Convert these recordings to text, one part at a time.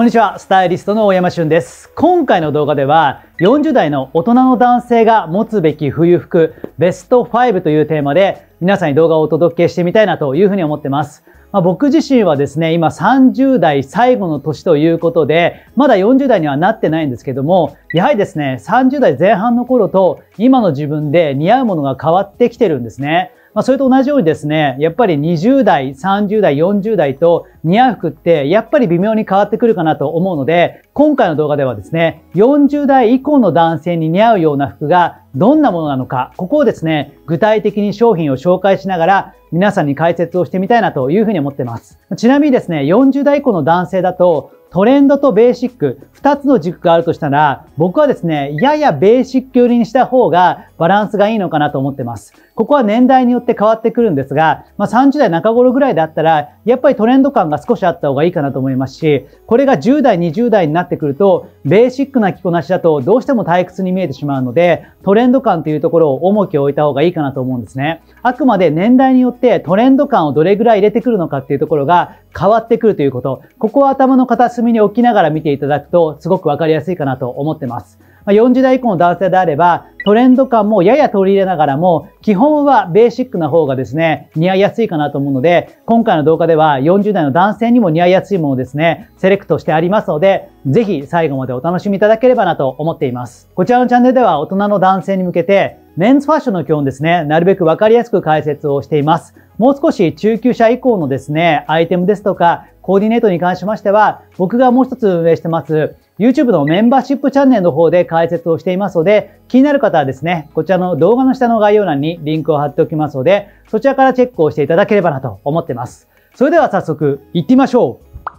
こんにちは、スタイリストの大山俊です。今回の動画では、40代の大人の男性が持つべき冬服ベスト5というテーマで、皆さんに動画をお届けしてみたいなというふうに思ってます。まあ、僕自身はですね、今30代最後の年ということで、まだ40代にはなってないんですけども、やはりですね、30代前半の頃と今の自分で似合うものが変わってきてるんですね。まあ、それと同じようにですね、やっぱり20代、30代、40代と似合う服ってやっぱり微妙に変わってくるかなと思うので、今回の動画ではですね、40代以降の男性に似合うような服がどんなものなのか、ここをですね、具体的に商品を紹介しながら皆さんに解説をしてみたいなというふうに思ってます。ちなみにですね、40代以降の男性だとトレンドとベーシック、二つの軸があるとしたら、僕はですね、ややベーシック寄りにした方がバランスがいいのかなと思ってます。ここは年代によって変わってくるんですが、まあ、30代中頃ぐらいだったら、やっぱりトレンド感が少しあった方がいいかなと思いますし、これが10代、20代になってくると、ベーシックな着こなしだとどうしても退屈に見えてしまうので、トレンド感というところを重きを置いた方がいいかなと思うんですね。あくまで年代によってトレンド感をどれぐらい入れてくるのかっていうところが変わってくるということ。ここは頭の片隅に置きながら見ていただくとすごくわかりやすいかなと思ってます。ま40代以降の男性であれば、トレンド感もやや取り入れながらも、基本はベーシックな方がですね、似合いやすいかなと思うので、今回の動画では40代の男性にも似合いやすいものをですね、セレクトしてありますので、ぜひ最後までお楽しみいただければなと思っています。こちらのチャンネルでは大人の男性に向けて、メンズファッションの基本ですね、なるべくわかりやすく解説をしています。もう少し中級者以降のですね、アイテムですとか、コーディネートに関しましては、僕がもう一つ運営してます、YouTube のメンバーシップチャンネルの方で解説をしていますので、気になる方はですね、こちらの動画の下の概要欄にリンクを貼っておきますので、そちらからチェックをしていただければなと思ってます。それでは早速行ってみましょう。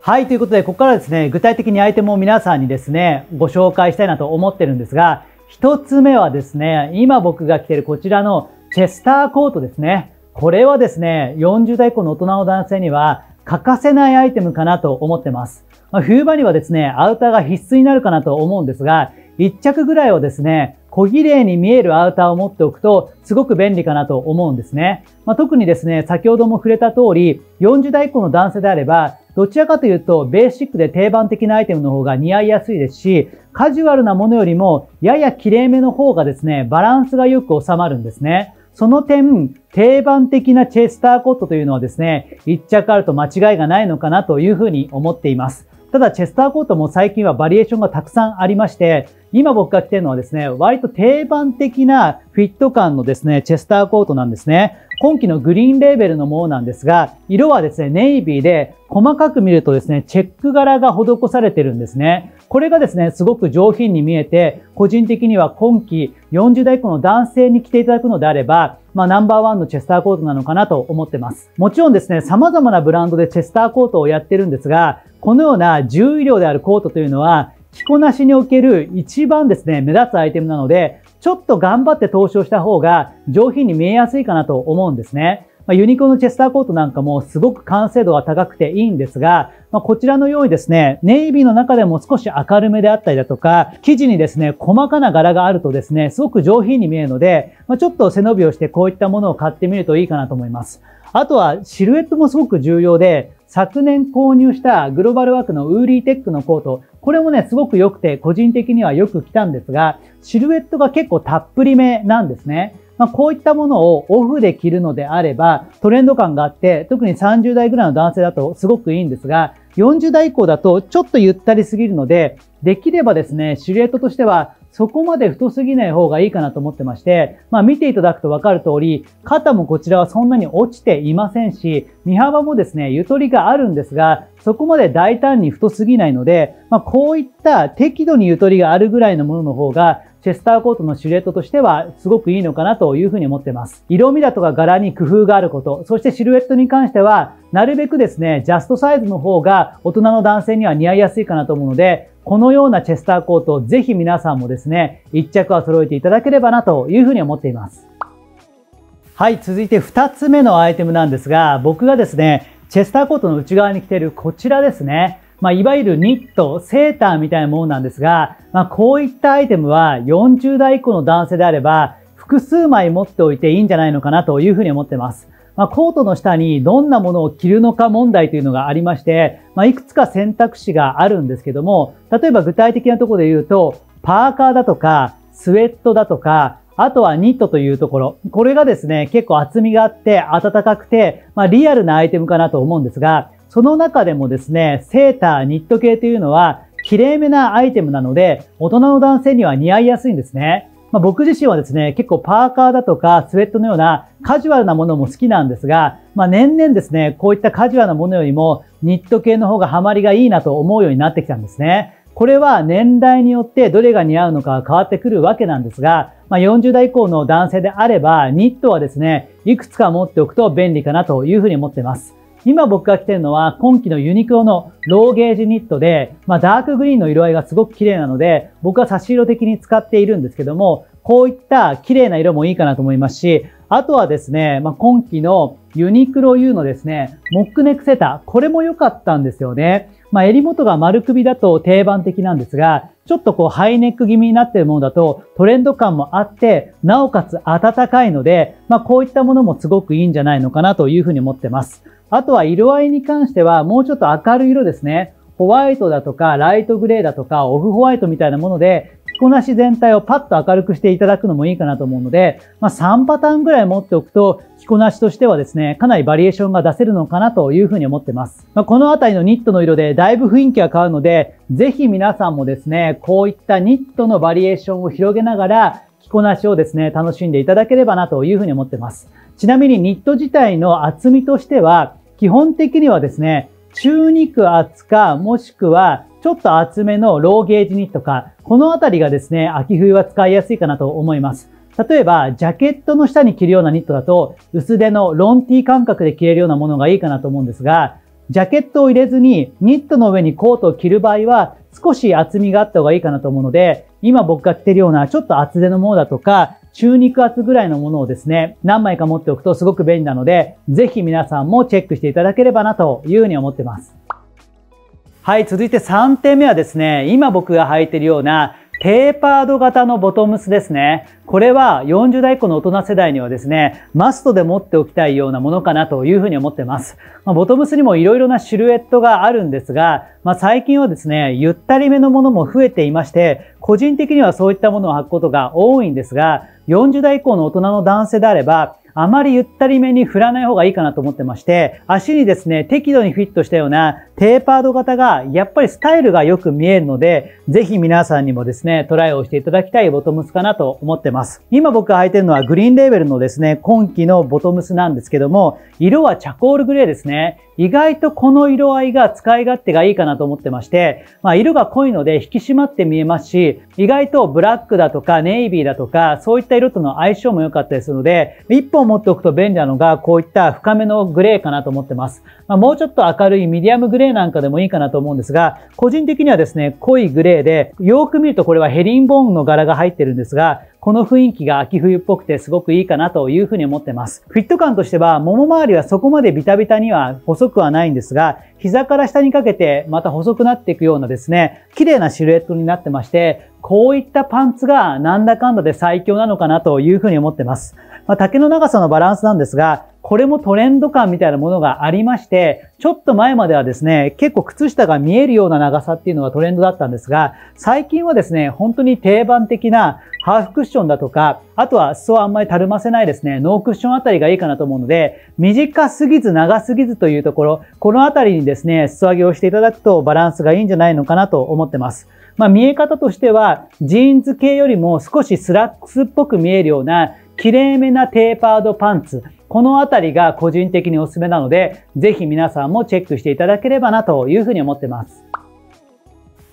はい、ということで、ここからですね、具体的にアイテムを皆さんにですね、ご紹介したいなと思ってるんですが、一つ目はですね、今僕が着てるこちらのチェスターコートですね。これはですね、40代以降の大人の男性には欠かせないアイテムかなと思ってます。まあ、冬場にはですね、アウターが必須になるかなと思うんですが、1着ぐらいをですね、小綺麗に見えるアウターを持っておくと、すごく便利かなと思うんですね。まあ、特にですね、先ほども触れた通り、40代以降の男性であれば、どちらかというと、ベーシックで定番的なアイテムの方が似合いやすいですし、カジュアルなものよりも、やや綺麗めの方がですね、バランスがよく収まるんですね。その点、定番的なチェスターコットというのはですね、一着あると間違いがないのかなというふうに思っています。ただ、チェスターコートも最近はバリエーションがたくさんありまして、今僕が着てるのはですね、割と定番的なフィット感のですね、チェスターコートなんですね。今季のグリーンレーベルのものなんですが、色はですね、ネイビーで、細かく見るとですね、チェック柄が施されてるんですね。これがですね、すごく上品に見えて、個人的には今季40代以降の男性に着ていただくのであれば、まあナンバーワンのチェスターコートなのかなと思ってます。もちろんですね、様々なブランドでチェスターコートをやってるんですが、このような重衣料であるコートというのは、着こなしにおける一番ですね、目立つアイテムなので、ちょっと頑張って投資をした方が上品に見えやすいかなと思うんですね。まあ、ユニクロのチェスターコートなんかもすごく完成度が高くていいんですが、まあ、こちらのようにですね、ネイビーの中でも少し明るめであったりだとか、生地にですね、細かな柄があるとですね、すごく上品に見えるので、まあ、ちょっと背伸びをしてこういったものを買ってみるといいかなと思います。あとはシルエットもすごく重要で、昨年購入したグローバルワークのウーリーテックのコート、これもね、すごく良くて、個人的にはよく着たんですが、シルエットが結構たっぷりめなんですね。まあ、こういったものをオフで着るのであれば、トレンド感があって、特に30代ぐらいの男性だとすごくいいんですが、40代以降だとちょっとゆったりすぎるので、できればですね、シルエットとしてはそこまで太すぎない方がいいかなと思ってまして、まあ見ていただくとわかる通り、肩もこちらはそんなに落ちていませんし、身幅もですね、ゆとりがあるんですが、そこまで大胆に太すぎないので、まあこういった適度にゆとりがあるぐらいのものの方が、チェスターコートのシルエットとしてはすごくいいのかなというふうに思ってます。色味だとか柄に工夫があること、そしてシルエットに関しては、なるべくですね、ジャストサイズの方が大人の男性には似合いやすいかなと思うので、このようなチェスターコートをぜひ皆さんもですね、一着は揃えていただければなというふうに思っています。はい、続いて2つ目のアイテムなんですが、僕がですね、チェスターコートの内側に着ているこちらですね。まあ、いわゆるニット、セーターみたいなものなんですが、まあ、こういったアイテムは40代以降の男性であれば、複数枚持っておいていいんじゃないのかなというふうに思ってます。まあ、コートの下にどんなものを着るのか問題というのがありまして、まあ、いくつか選択肢があるんですけども、例えば具体的なところで言うと、パーカーだとか、スウェットだとか、あとはニットというところ。これがですね、結構厚みがあって暖かくて、まあリアルなアイテムかなと思うんですが、その中でもですね、セーター、ニット系というのは、綺麗めなアイテムなので、大人の男性には似合いやすいんですね。まあ、僕自身はですね、結構パーカーだとかスウェットのようなカジュアルなものも好きなんですが、まあ、年々ですね、こういったカジュアルなものよりもニット系の方がハマりがいいなと思うようになってきたんですね。これは年代によってどれが似合うのか変わってくるわけなんですが、まあ、40代以降の男性であれば、ニットはですね、いくつか持っておくと便利かなというふうに思っています。今僕が着てるのは今季のユニクロのローゲージニットで、まあ、ダークグリーンの色合いがすごく綺麗なので、僕は差し色的に使っているんですけども、こういった綺麗な色もいいかなと思いますし、あとはですね、まあ、今季のユニクロ U のですね、モックネックセーター、これも良かったんですよね。まあ、襟元が丸首だと定番的なんですが、ちょっとこうハイネック気味になっているものだとトレンド感もあって、なおかつ暖かいので、まあ、こういったものもすごくいいんじゃないのかなというふうに思ってます。あとは色合いに関してはもうちょっと明るい色ですね。ホワイトだとか、ライトグレーだとか、オフホワイトみたいなもので、着こなし全体をパッと明るくしていただくのもいいかなと思うので、まあ、3パターンぐらい持っておくと、着こなしとしてはですね、かなりバリエーションが出せるのかなというふうに思ってます。まあ、このあたりのニットの色でだいぶ雰囲気が変わるので、ぜひ皆さんもですね、こういったニットのバリエーションを広げながら、着こなしをですね、楽しんでいただければなというふうに思ってます。ちなみにニット自体の厚みとしては、基本的にはですね、中肉厚か、もしくはちょっと厚めのローゲージニットか、このあたりがですね、秋冬は使いやすいかなと思います。例えば、ジャケットの下に着るようなニットだと、薄手のロンティー感覚で着れるようなものがいいかなと思うんですが、ジャケットを入れずにニットの上にコートを着る場合は少し厚みがあった方がいいかなと思うので、今僕が着てるようなちょっと厚手のものだとか、中肉厚ぐらいのものをですね、何枚か持っておくとすごく便利なので、ぜひ皆さんもチェックしていただければなというふうに思ってます。はい、続いて3点目はですね、今僕が履いているようなテーパード型のボトムスですね。これは40代以降の大人世代にはですね、マストで持っておきたいようなものかなというふうに思ってます。ま、ボトムスにも色々なシルエットがあるんですが、まあ、最近はですね、ゆったりめのものも増えていまして、個人的にはそういったものを履くことが多いんですが、40代以降の大人の男性であれば、あまりゆったりめに振らない方がいいかなと思ってまして、足にですね、適度にフィットしたようなテーパード型が、やっぱりスタイルがよく見えるので、ぜひ皆さんにもですね、トライをしていただきたいボトムスかなと思ってます。今僕が履いてるのはグリーンレーベルのですね、今季のボトムスなんですけども、色はチャコールグレーですね。意外とこの色合いが使い勝手がいいかなと思ってまして、まあ、色が濃いので引き締まって見えますし、意外とブラックだとかネイビーだとか、そういった色との相性も良かったりするので、一本持っておくと便利なのが、こういった深めのグレーかなと思ってます。まあ、もうちょっと明るいミディアムグレーなんかでもいいかなと思うんですが、個人的にはですね、濃いグレーで、よく見るとこれはヘリンボーンの柄が入ってるんですが、この雰囲気が秋冬っぽくてすごくいいかなというふうに思ってます。フィット感としては、もも周りはそこまでビタビタには細くはないんですが、膝から下にかけてまた細くなっていくようなですね、綺麗なシルエットになってまして、こういったパンツがなんだかんだで最強なのかなというふうに思ってます。まあ、丈の長さのバランスなんですが、これもトレンド感みたいなものがありまして、ちょっと前まではですね、結構靴下が見えるような長さっていうのがトレンドだったんですが、最近はですね、本当に定番的なハーフクッションだとか、あとは裾をあんまりたるませないですね、ノークッションあたりがいいかなと思うので、短すぎず長すぎずというところ、このあたりにですね、裾上げをしていただくとバランスがいいんじゃないのかなと思ってます。まあ見え方としては、ジーンズ系よりも少しスラックスっぽく見えるような綺麗めなテーパードパンツ。このあたりが個人的におすすめなので、ぜひ皆さんもチェックしていただければなというふうに思ってます。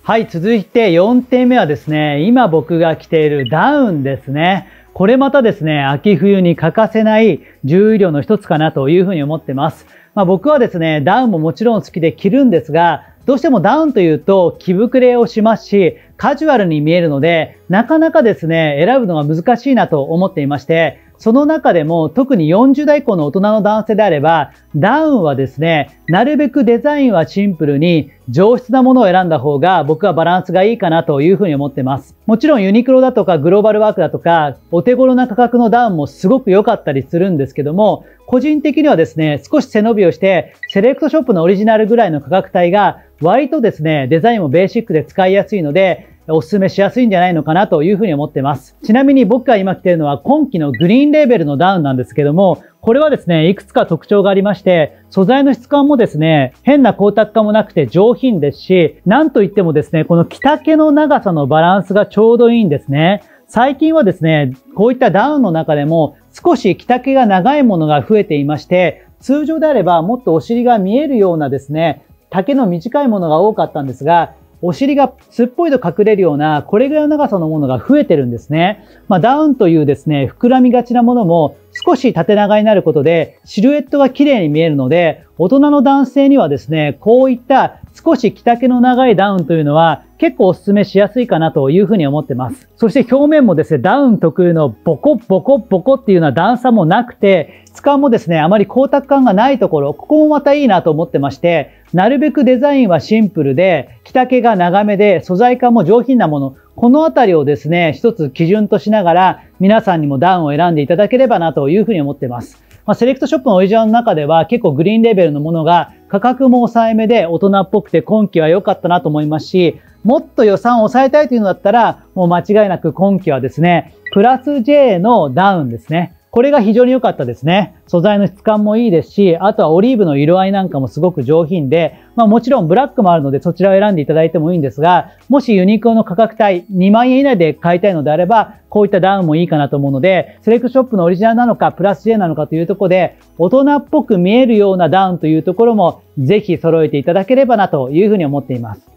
はい、続いて4点目はですね、今僕が着ているダウンですね。これまたですね、秋冬に欠かせない重衣料の一つかなというふうに思ってます。まあ、僕はですね、ダウンももちろん好きで着るんですが、どうしてもダウンというと着膨れをしますし、カジュアルに見えるので、なかなかですね、選ぶのが難しいなと思っていまして、その中でも特に40代以降の大人の男性であれば、ダウンはですね、なるべくデザインはシンプルに上質なものを選んだ方が僕はバランスがいいかなというふうに思ってます。もちろんユニクロだとかグローバルワークだとかお手頃な価格のダウンもすごく良かったりするんですけども、個人的にはですね、少し背伸びをしてセレクトショップのオリジナルぐらいの価格帯が割とですね、デザインもベーシックで使いやすいので、お勧めしやすいんじゃないのかなというふうに思ってます。ちなみに僕が今着ているのは今季のグリーンレーベルのダウンなんですけども、これはですね、いくつか特徴がありまして、素材の質感もですね、変な光沢感もなくて上品ですし、なんといってもですね、この着丈の長さのバランスがちょうどいいんですね。最近はですね、こういったダウンの中でも少し着丈が長いものが増えていまして、通常であればもっとお尻が見えるようなですね、丈の短いものが多かったんですが、お尻がすっぽりと隠れるような、これぐらいの長さのものが増えてるんですね。まあ、ダウンというですね、膨らみがちなものも少し縦長になることで、シルエットが綺麗に見えるので、大人の男性にはですね、こういった少し着丈の長いダウンというのは結構お勧めしやすいかなというふうに思ってます。そして表面もですね、ダウン特有のボコボコボコっていうような段差もなくて、質感もですね、あまり光沢感がないところ、ここもまたいいなと思ってまして、なるべくデザインはシンプルで、着丈が長めで、素材感も上品なもの、このあたりをですね、一つ基準としながら、皆さんにもダウンを選んでいただければなというふうに思ってます。まあ、セレクトショップのオリジナルの中では結構グリーンレベルのものが価格も抑えめで大人っぽくて今季は良かったなと思いますし、もっと予算を抑えたいというのだったら、もう間違いなく今季はですね、プラス J のダウンですね。これが非常に良かったですね。素材の質感もいいですし、あとはオリーブの色合いなんかもすごく上品で、まあもちろんブラックもあるのでそちらを選んでいただいてもいいんですが、もしユニクロの価格帯2万円以内で買いたいのであれば、こういったダウンもいいかなと思うので、セレクトショップのオリジナルなのか、プラス J なのかというところで、大人っぽく見えるようなダウンというところも、ぜひ揃えていただければなというふうに思っています。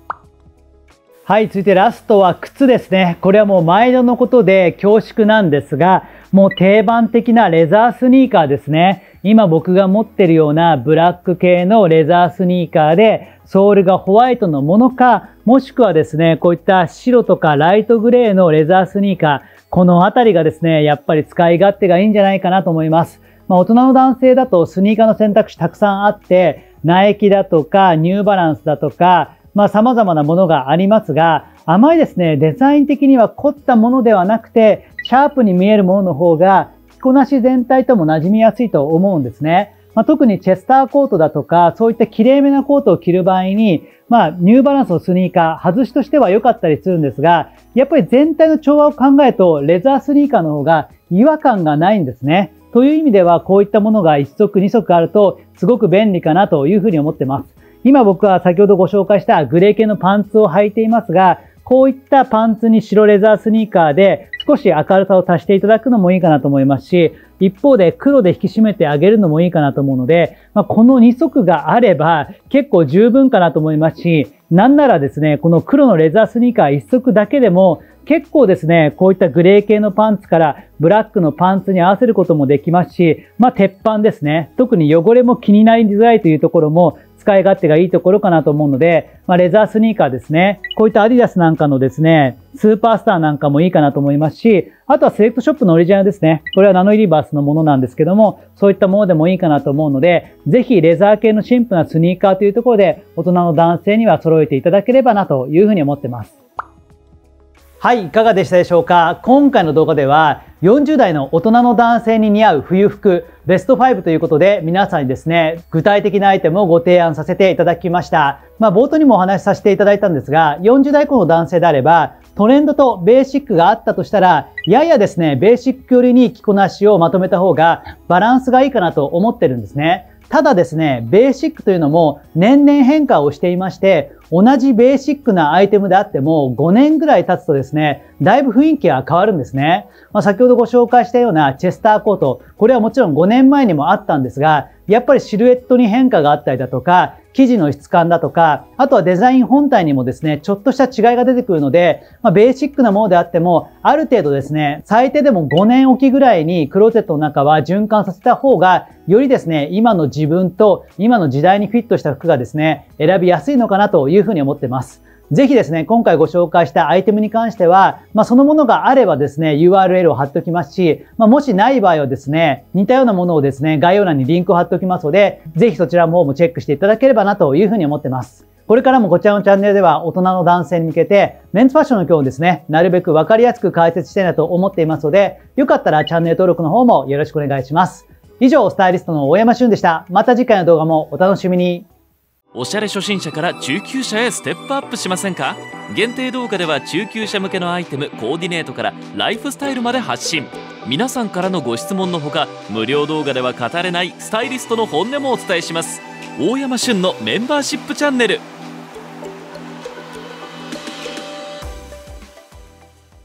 はい、続いてラストは靴ですね。これはもう毎度のことで恐縮なんですが、もう定番的なレザースニーカーですね。今僕が持ってるようなブラック系のレザースニーカーで、ソールがホワイトのものか、もしくはですね、こういった白とかライトグレーのレザースニーカー、このあたりがですね、やっぱり使い勝手がいいんじゃないかなと思います。まあ、大人の男性だとスニーカーの選択肢たくさんあって、ナイキだとか、ニューバランスだとか、まあ様々なものがありますが、あまりですね、デザイン的には凝ったものではなくて、シャープに見えるものの方が、着こなし全体とも馴染みやすいと思うんですね。まあ、特にチェスターコートだとか、そういった綺麗めなコートを着る場合に、まあ、ニューバランスのスニーカー、外しとしては良かったりするんですが、やっぱり全体の調和を考えると、レザースニーカーの方が違和感がないんですね。という意味では、こういったものが1足2足あると、すごく便利かなというふうに思ってます。今僕は先ほどご紹介したグレー系のパンツを履いていますが、こういったパンツに白レザースニーカーで少し明るさを足していただくのもいいかなと思いますし、一方で黒で引き締めてあげるのもいいかなと思うので、まあ、この2足があれば結構十分かなと思いますし、なんならですね、この黒のレザースニーカー1足だけでも結構ですね、こういったグレー系のパンツからブラックのパンツに合わせることもできますし、まあ鉄板ですね。特に汚れも気になりづらいというところも使い勝手がいいところかなと思うので、まあ、レザースニーカーですね。こういったアディダスなんかのですね、スーパースターなんかもいいかなと思いますし、あとはセレクトショップのオリジナルですね。これはナノユニバースのものなんですけども、そういったものでもいいかなと思うので、ぜひレザー系のシンプルなスニーカーというところで、大人の男性には揃えていただければなというふうに思ってます。はい、いかがでしたでしょうか？今回の動画では40代の大人の男性に似合う冬服ベスト5ということで皆さんにですね、具体的なアイテムをご提案させていただきました。まあ冒頭にもお話しさせていただいたんですが、40代以降の男性であればトレンドとベーシックがあったとしたら、ややですね、ベーシック寄りに着こなしをまとめた方がバランスがいいかなと思ってるんですね。ただですね、ベーシックというのも年々変化をしていまして、同じベーシックなアイテムであっても5年ぐらい経つとですね、だいぶ雰囲気が変わるんですね。まあ、先ほどご紹介したようなチェスターコート、これはもちろん5年前にもあったんですが、やっぱりシルエットに変化があったりだとか、生地の質感だとか、あとはデザイン本体にもですね、ちょっとした違いが出てくるので、まあ、ベーシックなものであっても、ある程度ですね、最低でも5年おきぐらいにクローゼットの中は循環させた方が、よりですね、今の自分と今の時代にフィットした服がですね、選びやすいのかなというふうに思ってます。ぜひですね、今回ご紹介したアイテムに関しては、まあ、そのものがあればですね、URL を貼っておきますし、まあ、もしない場合はですね、似たようなものをですね、概要欄にリンクを貼っておきますので、ぜひそちらももチェックしていただければなというふうに思ってます。これからもこちらのチャンネルでは大人の男性に向けてメンズファッションの今日をですね、なるべくわかりやすく解説したいなと思っていますので、よかったらチャンネル登録の方もよろしくお願いします。以上、スタイリストの大山俊でした。また次回の動画もお楽しみに。おしゃれ初心者から中級者へステップアップしませんか？限定動画では中級者向けのアイテムコーディネートからライフスタイルまで発信。皆さんからのご質問のほか無料動画では語れないスタイリストの本音もお伝えします。大山旬のメンバーシップチャンネル。